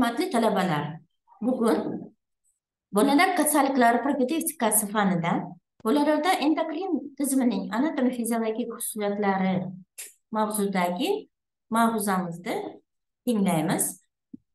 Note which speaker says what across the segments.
Speaker 1: hurmatli talabalar bugun bolalar kasalliklari profilaktikasi fanidan bolalarda endokrin tizimining anatomiya fiziologik xususiyatlari mavzudagi mavzamizni tinglaymiz.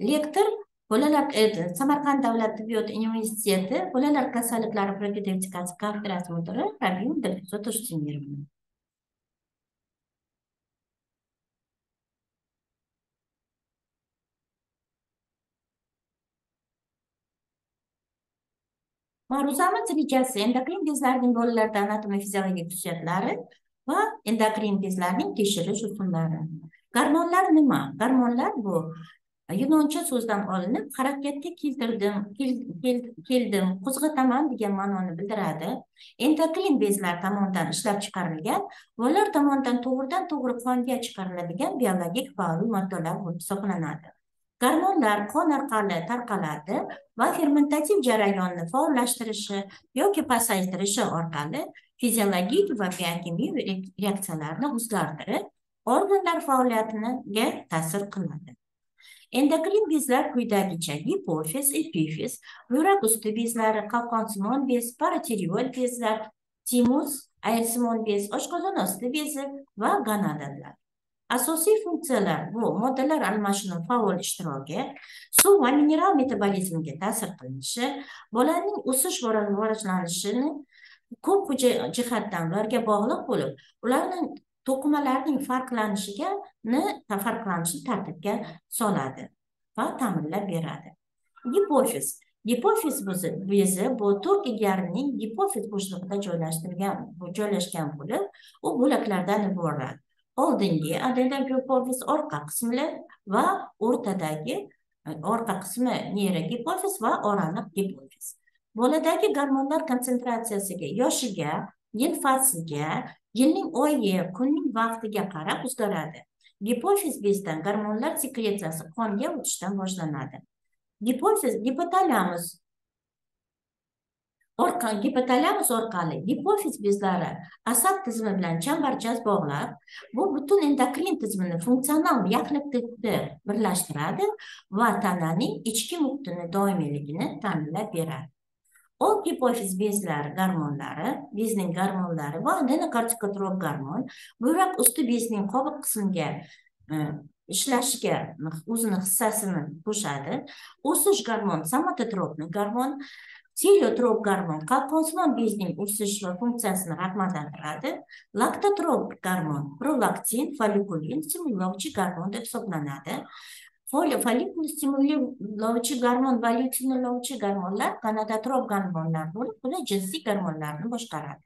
Speaker 1: Lektor bolalar e, samarqand davlat tibbiyot universiteti bolalar kasalliklari profilaktikasi kafedrasi mudiri rabiu dilfuza to'shqinova ma'ruzamiz rejasi endokrin bezlarning bolalarda anatomiya fiziologik xususiyatlari va endokrin bezlarning tekshirish usullari gormonlar nima? Gormonlar bu. Yunoncha so'zdan olinib harakatga keltirdim keldim qo'zg'ataman degan ma'noni bildiradi. Endokrin bezlar tomonidan ishlab chiqarilgan va ular tomonidan to'g'ridan to'g'ri qonga chiqariladigan biologik faol moddalar bo'lib hisoblanadi. Gormonlar qon orqali tarqaladi va fermentativ jarayonni faollashtirishi yoki pasaytirishi orqali fiziologik va biokimyoviy reaksiyalarni o'zgartirib organlar faoliyatiga ta'sir qiladi. Endokrin bezlar quyidagicha gipofiz epifiz yurak usti bezlari qalqonsimon bez paratireol bezlar timus ayilsimon bez oshqozon osti bezi va gonadalar asosiy funksiyalar bu moddalar almashinuvi faol ishtiroki suv va mineral metabolizmiga ta'sir qilishi bolaning o'sish va rivojlanishini ko'p jihatdan ularga bog'liq bo'lib ularning to'qimalarning farqlanishiga farqlanishini tartibga soladi va ta'minlab beradi. Gipofiz gipofiz bezi bu to'rt egarining gipofiz bo'shlig'ida joylashtirilgan joylashgan bo'lib u bo'laklardan iborat. Oldingi adrenal gipofiz orqa qismlar va o'rtadagi e, orqa qismi neyrogipofiz va oraliq gipofiz boladagi gormonlar konsentratsiyasiga yoshiga yil fasliga yilning oyi kunning vaqtiga qarab o'zgaradi gipofiz bezdan gormonlar sekretsiyasi qonga o'tishdan boshlanadi. Gipofiz gipotalamus orqa gipotalamus orqali gipofiz bezlari asab tizimi bilan chambarchas bog'lab bu butun endokrin tizimini funksional yaxlitlikni birlashtiradi va tananing ichki muhitini doimiyligini ta'minlab beradi. Oq gipofiz bezlari gormonlari bezning gormonlari va adenokortikotrop gormon buyrak usti bezning qobiq qismiga e, ishlashiga o'zini hissasini qo'shadi. O'sish gormon somatotropni gormon Seliotrop gormon qalqonsimon bezning o'sish va funksiyasini rag'batlantiradi. Laktotrop gormon prolaktin, follikulin stimullovchi gormon deb hisoblanadi. Follikul stimullovchi gormon va luteinlovchi gormonlar gonadotrop gormonlar bo'lib, bular jinsiy gormonlarni boshqaradi.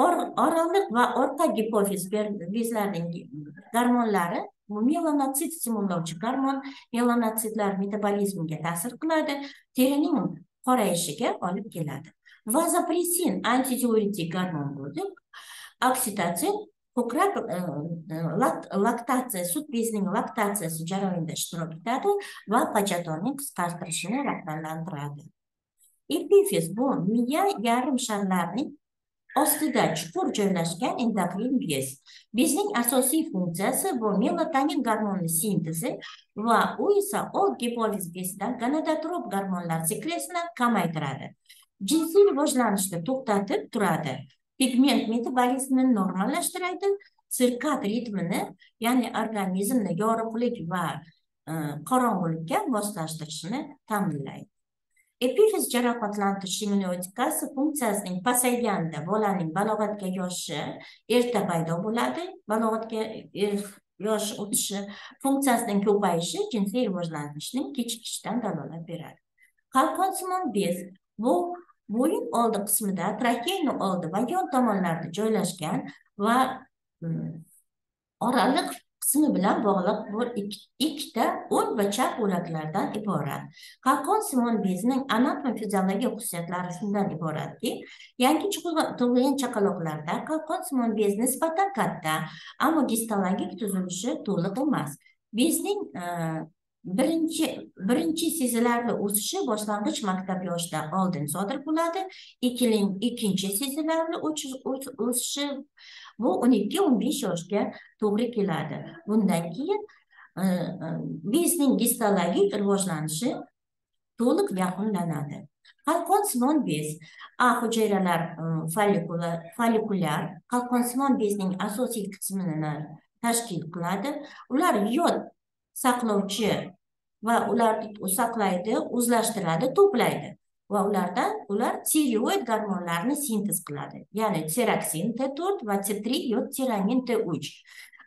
Speaker 1: oraliq va orqa gipofiz bezlarining gormonlari melanotsit stimullovchi gormon melanotsitlar metabolizmiga ta'sir qiladi terining qorayishiga olib keladi. Vazopresin antidiuretik gormon bo'lib oksidatsiya ko'krak e, e, laktatsiya sut bezining laktatsiyasi jarayonida ishtirok etadi va pajatorning qisqartirishini rag'batlantiradi. Epifiz bu miya yarim sharlarining ostida chuqur joylashgan endokrin bez bezning asosiy funksiyasi bu melatonin gormoni sintezi va u esa old gipoliz bezidan gonadotrop gormonlar siklesini kamaytiradi. Jinsiy rivojlanishni to'xtatib turadi. Pigment metabolizmini normallashtiradi. Sirkat ritmini ya'ni organizmni yorug'lik va e, qorong'ulikka moslashtirishni ta'minlaydi. Epifiz jarohatlantirish immunotikasi funksiyasining pasayganda bolaning balog'atga yoshi erta paydo bo'ladi balog'atga yosh o'tishi funksiyasining ko'payishi jinsiy rivojlanishning kechikishidan dalolat beradi qalqonsimon bez bu bo'yin oldi qismida trakeyni oldi va yon tomonlarida joylashgan mm, va oraliq qismi bilan bog'liq bu ikkita o'ng va chap bo'laklardan iborat. Qalqon simon bezining anatom fiziologik xususiyatlari shundan iboratki yangi tug'ilgan chaqaloqlarda qalqon simon bezi nisbatan katta ammo gistologik tuzilishi to'liq emas. Bezning birinchi birinchi sezilarni o'sishi boshlang'ich maktab yoshida oldin sodir bo'ladi. Ikkinchi sezilarni o'sishi bu o'n ikki o'n besh yoshga to'g'ri keladi. Bundan keyin e, e, bezning gistologik rivojlanishi to'liq yakunlanadi. Qalqonsimon bez a hujayralar e, follikulyar qalqonsimon bezning asosiy qismini tashkil qiladi. Ular yod saqlovchi va ularni saqlaydi o'zlashtiradi to'playdi va ulardan ular tireoid gormonlarini sintez qiladi ya'ni teraksin t to'rt va t tri yoki tiramin t uch.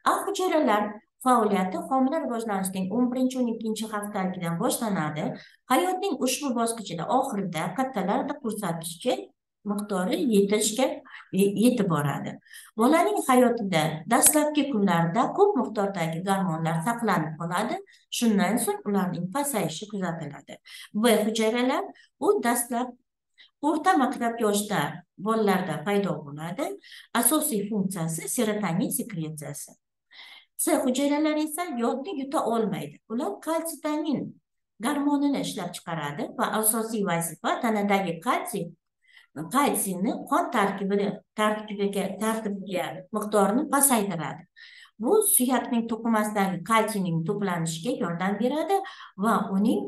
Speaker 1: A hujayralar faoliyati homila rivojlanishining o'n birinchi o'n ikkinchi haftaligidan boshlanadi. Hayotning ushbu bosqichida oxirida kattalarda ko'rsatkichga miqdori yetishga e, yetib boradi. Bolaning hayotida dastlabki kunlarda ko'p miqdordagi gormonlar saqlanib qoladi. Shundan so'ng ularning pasayishi kuzatiladi. B hujayralar u dastlab o'rta maktab yoshida bolalarda paydo bo'ladi. Asosiy funksiyasi serotonin sekretsiyasi. S hujayralari esa yodni yuta olmaydi. Ular kalsitamin gormonini ishlab chiqaradi va asosiy vazifa tanadagi kalsiy kalsiyni qon tarkibini tarkibiga tartibiga miqdorini pasaytiradi. Bu suyakning to'qimasidagi kalsiyning to'planishiga yordam beradi va uning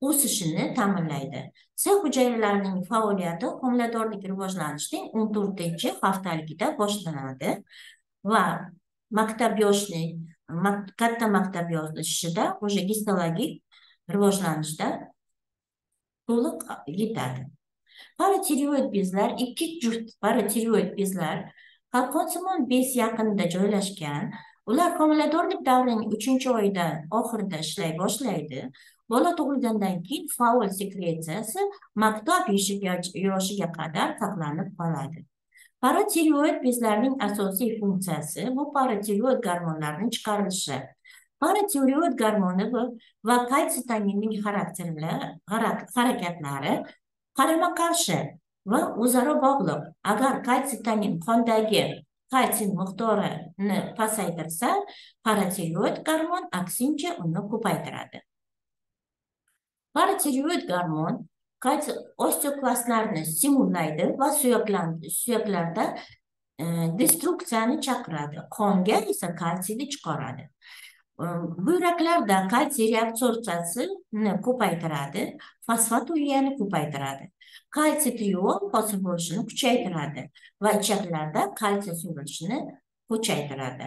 Speaker 1: o'sishini ta'minlaydi. S hujayralarining faoliyati homiladorlik rivojlanishining o'n to'rtinchi haftaligida boshlanadi va maktab yoshlik katta maktab yoshida o'sha gistologik rivojlanishda to'liq yetadi. Paratireoid bezlar ikki juft paratireoid bezlar qalqonsimon bez yaqinida joylashgan. Ular homiladorlik davrining uchinchi oyida oxirida ishlay boshlaydi. Bola tug'ilgandan keyin faol sekretsiyasi maktab yoshiga qadar saqlanib qoladi. Paratireoid bezlarning asosiy funksiyasi bu paratireoid gormonlarning chiqarilishi. Paratireoid gormoni va kalsitaminning harakatlari qarama qarshi va o'zaro bog'liq. Agar kalsitamin qondagi kalsiy miqdorini pasaytirsa paratireoid gormon aksincha uni ko'paytiradi. Paratireoid gormon osteoklastlarni stimullaydi va suyaklarda e, destruksiyani chaqiradi. Qonga esa kalsiyni chiqaradi. Buyraklarda kalsiy reabsorbsiyasini ko'paytiradi fosfat uyani ko'paytiradi kalsiy tiyuv hosil bo'lishini kuchaytiradi va ichaklarda kalsiy so'rilishini kuchaytiradi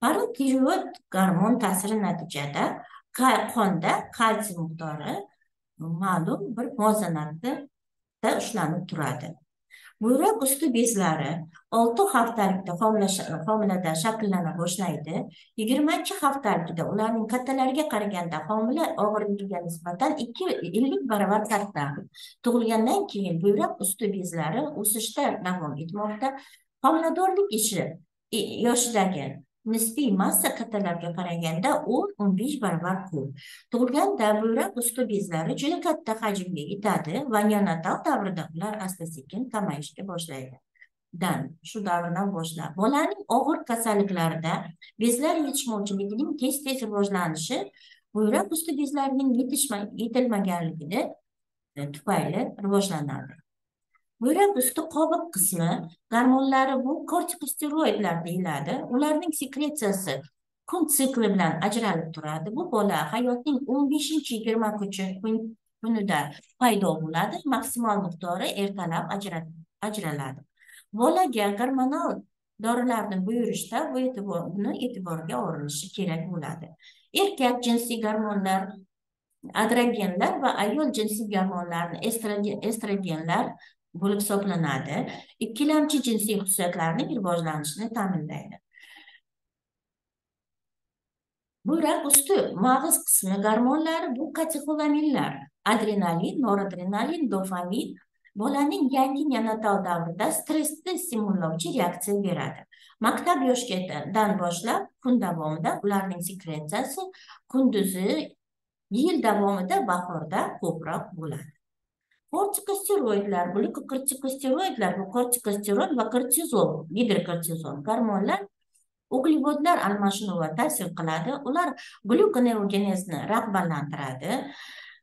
Speaker 1: parotireoid gormon ta'siri natijada qonda kalsiy miqdori e, ma'lum bir muvozanatda ushlanib turadi buyrak usti bezlari olti haftalikda homilada shakllana boshlaydi. Yigirmanchi haftalikda ularning kattalariga qaraganda homila og'irligiga nisbatan ikki ellik baravar katta tug'ilgandan keyin buyrak usti bezlari o'sishda davom etmoqda. Homiladorlik ishi yoshidagi nisbiy massa kattalarga qaraganda o'n o'n besh barobar ko'p. Tug'ilgan buyrak usti bezlari juda katta hajmga yetadi va neonatal davrda ular asta sekin kamayishga boshlaydi. Dan shu davrdan boshlab bolaning og'ir kasalliklarida bezlar yetishmovchiligining tez tez rivojlanishi buyrak usti bezlarining yetilmaganligini tufayli rivojlanadi buyrak usti qobiq qismi gormonlari bu kortikosteroidlar deyiladi. Ularning sekretsiyasi kun sikli bilan ajralib turadi. Bu bola hayotning o'n beshinchi yigirmanchi kunida paydo bo'ladi maksimal miqdori ertalab ajraladi. Bolaga gormonal dorilarni buyurishda bu e'tiborni e'tiborga olinishi kerak bo'ladi. Erkak jinsiy gormonlar adrogenlar va ayol jinsiy gormonlarni estrogenlar bo'lib hisoblanadi. Ikkilamchi jinsiy xususiyatlarning rivojlanishini ta'minlaydi. Buyrak usti mag'iz qismi gormonlari bu katexolaminlar adrenalin noradrenalin dofamin bolaning yangi neonatal davrida stressni stimullovchi reaksiya beradi. Maktab yoshidan boshlab kun davomida ularning sekretsiyasi kunduzi yil davomida bahorda ko'proq bo'ladi. Kortikosteroidlar kortikosteroidlar bu kortikosteroid va kortizol gidrokortizol gormonlar uglevodlar almashinuvida ta'sir qiladi. Ular glyukoneogenezni rag'batlantiradi.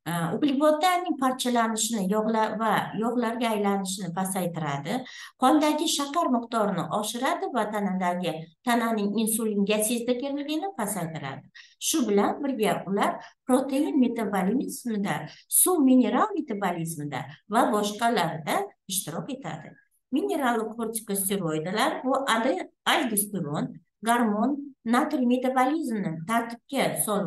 Speaker 1: Uglevodlarning parchalanishini yog'lar va yog'larga aylanishini pasaytiradi qondagi shakar miqdorini oshiradi va tanadagi tananing insulinga sezdirgiligini pasaytiradi shu bilan birga ular protein metabolizmida suv mineral metabolizmida va boshqalarida ishtirok etadi mineral kortikosteroidlar bu aldosteron gormon natriy metabolizmni tartibga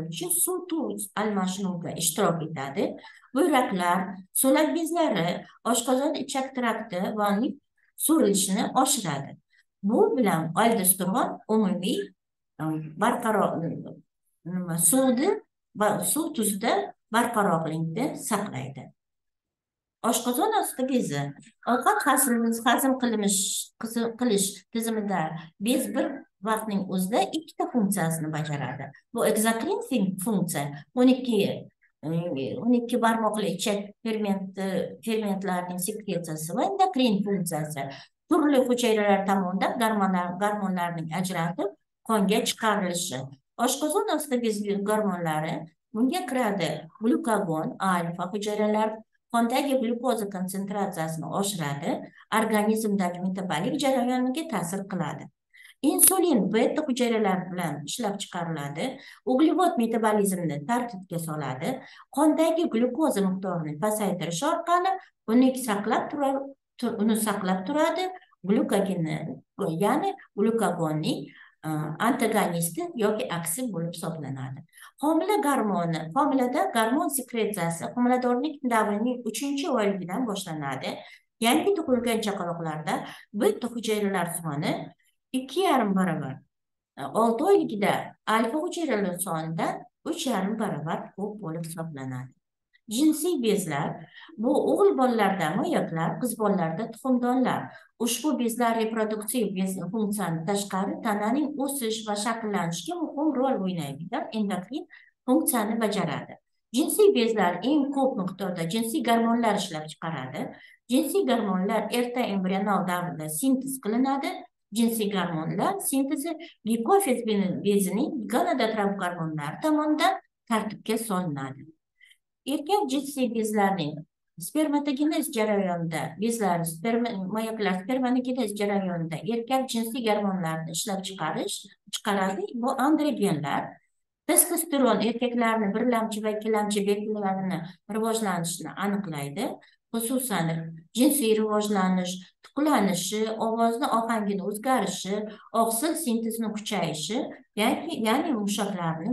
Speaker 1: uchun suv tuz almashinuvida ishtirok etadi. Buyraklar so'lak bezlari oshqozon ichak trakti va uning surilishini oshiradi. Bu bilan aldosteron umumiy e, barqaror e, nima suvni va suv tuzida barqarorlikni saqlaydi. Oshqozon osti bezi ovqat hazm qilish qilish tizimida bez bir vaqtning o'zida ikkita funksiyasini bajaradi. Bu egzokrin funksiya. O'n ikki o'n e, ikki barmoqli ichak fermenti fermentlarning sekretsiyasi va endokrin funksiyasi. Turli hujayralar tomonidan gormonlar gormonlarning ajratib qonga chiqarilishi. Oshqozon osti bezi gormonlari bunga kiradi. Glyukagon alfa hujayralar qondagi glyukoza konsentratsiyasini oshiradi organizmdagi metabolik jarayoniga ta'sir qiladi. Insulin beta hujayralar bilan ishlab chiqariladi. Uglevod metabolizmini tartibga soladi. Qondagi glyukoza miqdorini pasaytirish orqali uni saqlab turar uni saqlab turadi. Glyukogenni ya'ni glyukagonning e, antagonisti yoki aksi bo'lib hisoblanadi. Homila gormoni homilada gormon sekretsiyasi homiladorlik davrining uchinchi oyligidan boshlanadi. Yangi tug'ilgan chaqaloqlarda bitta hujayralar soni ikki yarim barobar e, olti oyligida alfa hujayralar sonidan uch yarim barobar ko'p bo'lib hisoblanadi. Jinsiy bezlar bu o'g'il bolalarda moyaklar qiz bolalarda tuxumdonlar. Ushbu bezlar reproduktiv bez funksiyani tashqari tananing o'sish va shakllanishiga muhim rol o'ynaydigan endokrin funksiyani bajaradi. Jinsiy bezlar eng ko'p miqdorda jinsiy gormonlar ishlab chiqaradi. Jinsiy gormonlar erta embrional davrda sintez qilinadi jinsiy gormonlar sintezi gipofiz bezining gonadotrop gormonlari tomonidan tartibga solinadi. Erkak jinsiy bezlarning spermatogenez jarayonida bezlar moyaklar spermatogenez jarayonida erkak jinsiy gormonlarini ishlab chiqarish chiqaradi. Bu androgenlar testosteron erkaklarni birlamchi va ikkilamchi belgilarini rivojlanishini aniqlaydi. Xususan jinsiy rivojlanish tuqlanishi ovozni ohangini o'zgarishi oqsil sintezini kuchayishi ya'ni ya'ni mushaklarni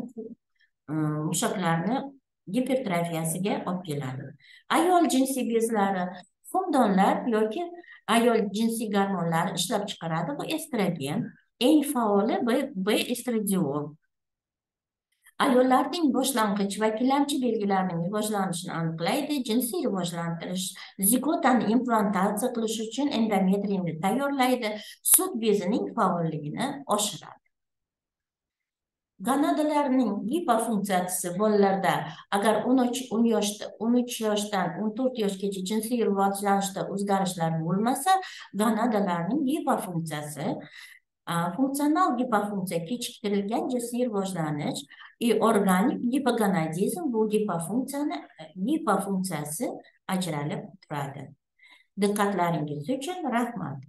Speaker 1: e, mushaklarni gipertrofiyasiga olib keladi. Ayol jinsiy bezlari xumdonlar yoki ayol jinsiy gormonlari ishlab chiqaradi bu estrogen eng faoli b estradiol ayollarning boshlang'ich va ikkilamchi belgilarining rivojlanishini aniqlaydi. Jinsiy rivojlantirish zigotani implantatsiya qilish uchun endometriyni tayyorlaydi. Sut bezining faolligini oshiradi. Gonadalarning gipofunksiyasi bolalarda agar o'n uch o'n yoshda o'n uch yoshdan o'n to'rt yoshgacha jinsiy rivojlanishda o'zgarishlar bo'lmasa gonadalarning gipofunksiyasi funksional gipofunksiya kechiktirilgan jinsiy rivojlanish и organik gipogonadizm bu gipofunksiyani gipofunksiyasi ajralib turadi diqqatlaringiz uchun rahmat